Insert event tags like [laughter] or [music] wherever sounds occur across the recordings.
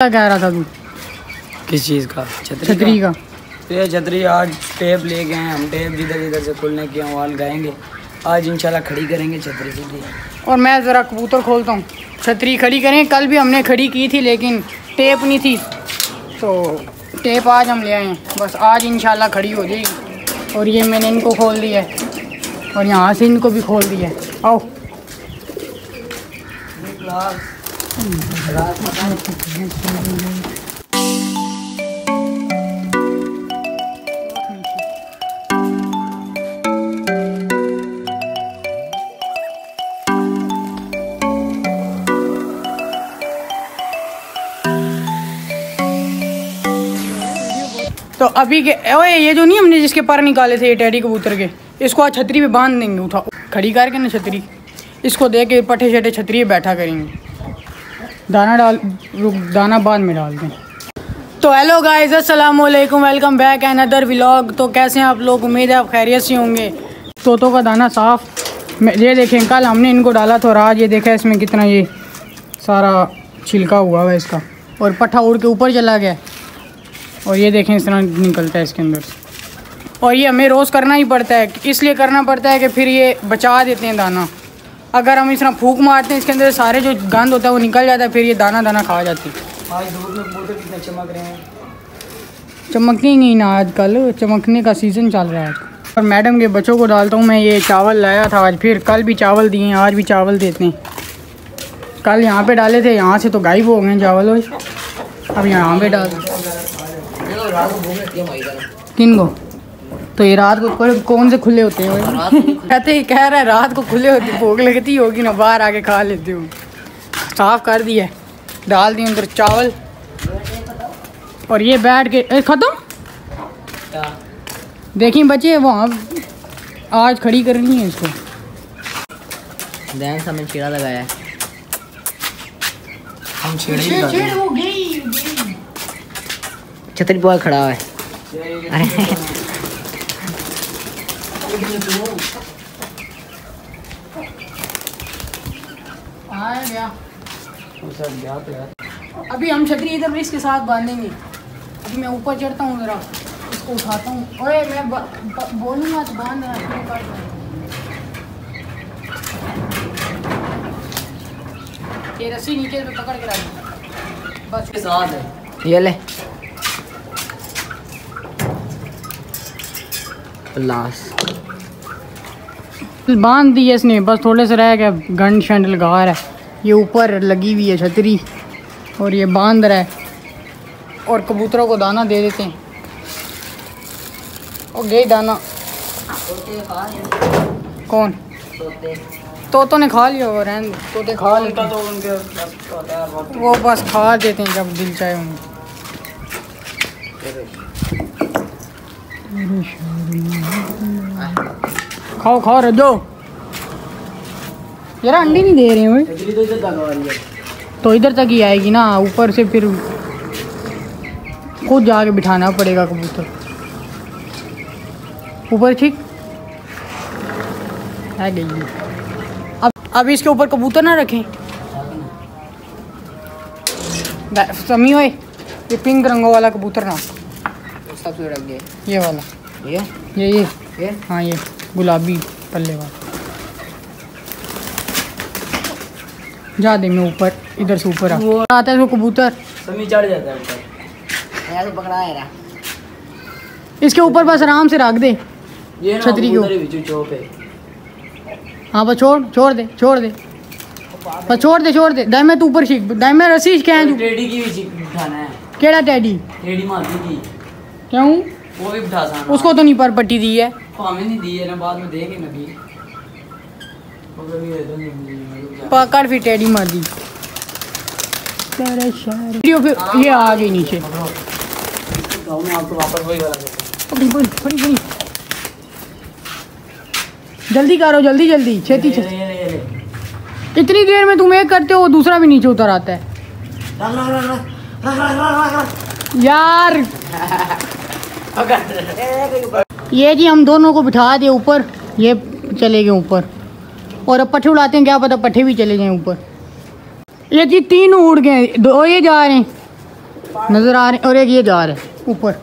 क्या कह रहा था तू? किस चीज़ का? छतरी का? तो ये छतरी आज टेप ले गए हैं। हम टेप जिधर जिधर से खुलने के वाल गाएँगे। आज इंशाल्लाह खड़ी करेंगे छतरी सीधी और मैं ज़रा कबूतर खोलता हूँ। छतरी खड़ी करें। कल भी हमने खड़ी की थी लेकिन टेप नहीं थी। तो टेप आज हम ले आए हैं। बस आज इंशाल्लाह खड़ी हो जाएगी। और ये मैंने इनको खोल दिया है। और यहाँ से इनको भी खोल दिया है। आओ। तो अभी के ओए, ये जो नहीं हमने जिसके पर निकाले थे, ये टैडी कबूतर के, इसको आज छतरी पे बाँध देंगे, उठा खड़ी करके ना छतरी। इसको दे के पट्टे शटे छतरी बैठा करेंगे। दाना डाल दाना बाद में डाल दें। तो हेलो गाइस अस्सलाम वालेकुम welcome back another vlog तो कैसे हैं आप लोग? उम्मीद है आप खैरियत से होंगे। तोतों का दाना साफ़। ये देखें, कल हमने इनको डाला और आज ये देखा इसमें कितना ये सारा छिलका हुआ है इसका। और पट्ठा उड़ के ऊपर चला गया। और ये देखें इस तरह निकलता है इसके अंदर और ये हमें रोज़ करना ही पड़ता है। इसलिए करना पड़ता है कि फिर ये बचा देते हैं दाना। अगर हम इस तरह फूक मारते हैं इसके अंदर सारे जो गंद होता है वो निकल जाता है फिर ये दाना दाना खा जाती है। आज धूप में कितने चमक रहे हैं। चमकने ही नहीं ना आजकल चमकने का सीज़न चल रहा है आज और मैडम के बच्चों को डालता हूँ मैं ये चावल लाया था आज फिर कल भी चावल दिए आज भी चावल देते हैं। कल यहाँ पे डाले थे यहाँ से तो गायब हो गए चावल अब यहाँ पे डाल। किन को? तो ये रात को कौन- कौन से खुले होते हैं कहते ही कह रहा है रात को खुले होते भूख लगती होगी ना बाहर आके खा लेती हूँ। साफ़ कर दिया है, डाल दिए अंदर चावल। और ये बैठ के ए, खत्म? देखिए बच्चे वहाँ आज खड़ी करनी है इसको। दैन समय छेड़ा लगाया है। हम छेड़े ही डाल दें। छतरी बॉय खड़ा हुआ है अरे वो सब गया तो यार अभी हम छतरी इधर इसके साथ बांधेंगे। अभी मैं ऊपर चढ़ता हूँ ज़रा इसको उठाता हूँ। ओए मैं ब- ब- बोलूँगा तो बाँध ये रस्सी नीचे पे पकड़ के रख बस। के साथ है। ये ले। लाश बाँध दी है इसने। बस थोड़े से रह गया। गंड शंड लगा रहा है। ये ऊपर लगी हुई है छतरी। और ये बाँध रहा है। और कबूतरों को दाना दे देते हैं। और गई दाना। कौन? तोतों ने खा लिया वो रहने दो, तोते खा लेते तो उनके है वो बस खा देते हैं जब दिल चाहे उन्हें। खाओ खाओ रजो। यार अंडी नहीं दे रहे हैं भाई तो इधर तक है ही आएगी ना ऊपर से फिर खुद जाके बिठाना पड़ेगा कबूतर। ऊपर ठीक? है गई। है। अब अब इसके ऊपर कबूतर ना रखें। समी होए ये पिंक रंगों वाला कबूतर ना। सबसे रख गए ये वाला। ये? ये ये। ये? हाँ ये। गुलाबी पल्ले वाला। जा दे मैं ऊपर इधर से ऊपर आ। आता है वो कबूतर। समी चढ़ जाता है ऊपर। ऐसे पकड़ा है इसके ऊपर बस आराम से रख दे। ये ना छतरी के कबूतर ही बस छोड़ छोड़ दे छोड़ दे। बस छोड़ दे छोड़ दे। दाई मैं तू ऊपर सीख दाई मैं रसी क्या है। टेडी की भी चीख बिठाना है। केड़ा टैडी? टेडी मारती की। क्यों? वो भी बिठा सा उसको तो नहीं पर पट्टी दी है। तो हमें नहीं दी है ना बाद में देंगे भी तो फिर टेडी हाँ, मार दी ये आ गई नीचे। आपको वापस वही वाला जल्दी करो जल्दी जल्दी। छेती छे इतनी देर में तुम एक करते हो दूसरा भी नीचे उतर आता है। यार! [laughs] ये जी हम दोनों को बिठा दिए ऊपर। ये चले गए ऊपर। और अब पट्ठे उड़ाते हैं क्या पता पट्ठे भी चले जाएँ ऊपर। ये जी तीन उड़ गए। दो ये जा रहे हैं। नज़र आ रहे हैं। और एक ये जा रहे हैं ऊपर।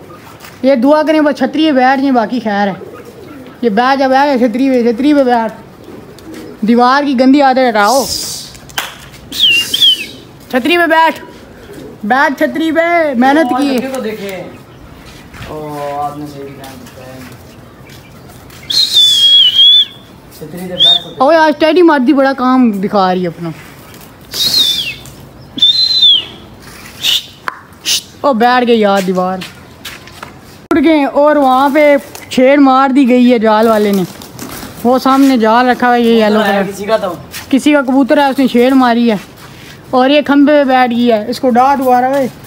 ये दुआ करें बस छतरी बैठ जाए बाकी खैर है। ये बैठ जा बैठ छतरी पे छतरी पे बैठ। दीवार की गंदी आदत हटाओ। छतरी पे बैठ। बैठ छतरी पे। मेहनत की। ओ आपने सही बताया ओए आज टैडी बड़ा काम दिखा रही है अपना। ओ बैठ गई यार दीवार। उठ गए और वहाँ पे छेड़ मार दी गई है जाल वाले ने। वो सामने जाल रखा हुआ है ये येलो कलर किसी का तो। किसी का कबूतर है उसने छेड़ मारी है। और ये खंबे पे बैठ गई है इसको डांट हुआ रहा है।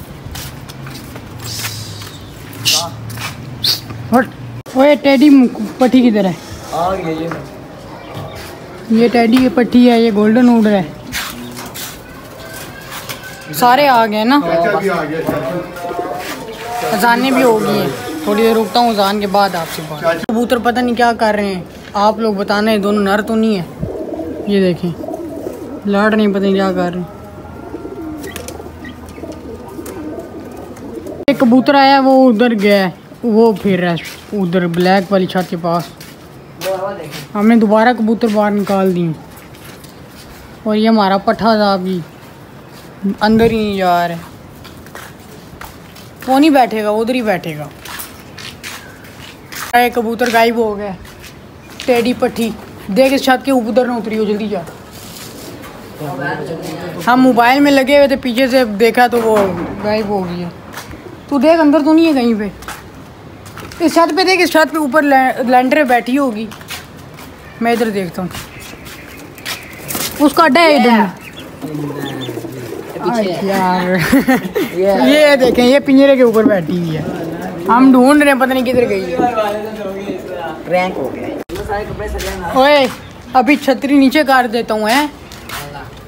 हट ओए टेडी पट्टी किधर है? आ गया ये। ये टेडी की पट्टी है ये गोल्डन उड़ रहा है। सारे आ गए ना? अजाने भी हो गई हैं। थोड़ी देर रुकता हूँ अजान के बाद आपसे बात। कबूतर पता नहीं क्या कर रहे हैं। आप लोग बताना है दोनों नर तो नहीं है? ये देखें। लड़ नहीं पता नहीं क्या कर रहे हैं। एक कबूतर आया वो उधर गया है। वो फिर है, उधर ब्लैक वाली छत के पास। हमने दोबारा कबूतर बाहर निकाल दिए। और ये हमारा पट्ठा था अभी। अंदर ही जा रहा वो नहीं बैठेगा, उधर ही बैठेगा। एक कबूतर गायब हो गया। टेडी पट्टी। देख, इस छत के उधर ना उतरी हो जल्दी जा। हम मोबाइल में लगे हुए थे, पीछे से देखा तो वो गायब हो है तू देख, अंदर तो नहीं है कहीं पे। इस छत पे देख इस छत पे ऊपर लैंडर बैठी होगी। मैं इधर देखता हूँ। उसका अड्डा है इधर। यार। ये देखें ये पिंजरे के ऊपर बैठी हुई है। हम ढूंढ रहे हैं पता नहीं किधर गई है। रैंक हो गया। ओए अभी छतरी नीचे कर देता हूँ है?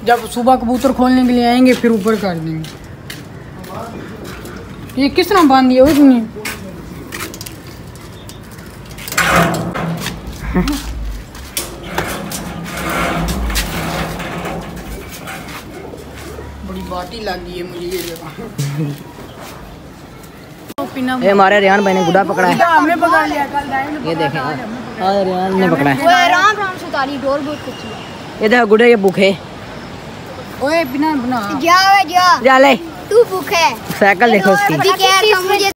जब सुबह कबूतर खोलने के लिए आएँगे फिर ऊपर कर देंगे। ये किस तरह बाँध दिया उसने बड़ी बाटी लग है मुझे ये जगह हमारे रियान भाई ने गुड़ा पकड़ा है। हमने पकड़ लिया कल ये देखें हाँ। रियान ने पकड़ा है। वो आराम आराम से उतारी डोर बहुत कुछ है। ये देखो गुड़े ये भूखे। ओए बिना बना। जा वे जा। जा ले। तू भूख है। साइकिल देखो उसकी।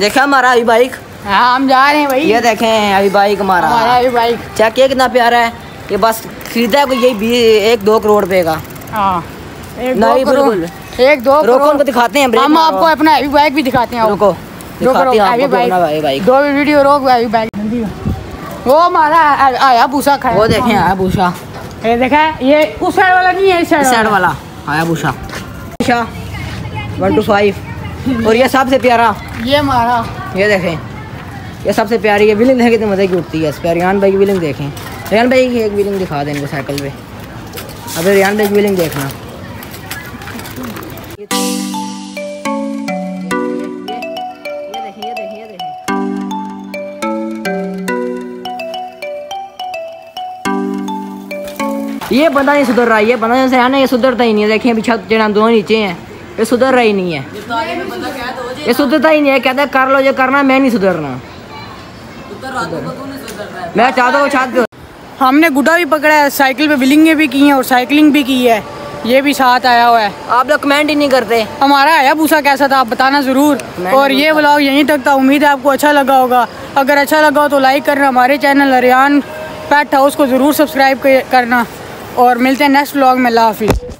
देखा हमारा अभी बाइक। हाँ हम जा रहे हैं भाई। ये देखें अभी बाइक हमारा। हमारा ये बाइक। चेक ये कितना प्यारा है ये बस खरीदा है कोई यही बी एक दो करोड़ रुपए का। हाँ एक नहीं, दो करोड़ बिल्कुल। एक दो रोको उनको दिखाते हैं हम आपको अपना हैवी बाइक भी दिखाते हैं। रुको दिखाते हैं बाइक दो वीडियो रोक हैवी बाइक वो हमारा आया भूसा खड़ा वो देखें आया भूषा ये देखा ये उस साइड वाला नहीं है इस साइड साइड वाला। आया भूषा भूषा वन टू फाइव और ये सबसे प्यारा। ये हमारा। ये देखें। ये सबसे प्यारी है विलिंग देखें तो मज़े की उठती है इस पर रियान भाई की विलिंग देखें। रियान भाई की एक विलिंग दिखा दें इनको साइकिल पे। अभी रियान भाई की विलिंग देखना। ये बंदा नहीं सुधर रहा है ये बंदा जैसे है ना ये सुधरता ही नहीं है। देखें अभी छत दोनों नीचे हैं ये सुधर रहा ही नहीं है। ये सुधरता ही नहीं है कहता कर लो जो करना मैं नहीं सुधरना। मैं चाहता हूँ छत पे हमने गुडा भी पकड़ा है साइकिल पे बिलिंगें भी की हैं और साइकिलिंग भी की है। ये भी साथ आया हुआ है। आप लोग कमेंट ही नहीं करते। हमारा आया भूसा कैसा था आप बताना ज़रूर। और ये ब्लॉग यहीं तक था उम्मीद है आपको अच्छा लगा होगा। अगर अच्छा लगा हो तो लाइक करना हमारे चैनल अरियान पैट हाउस को ज़रूर सब्सक्राइब करना। और मिलते हैं नेक्स्ट ब्लॉग में अल्लाह हाफिज़।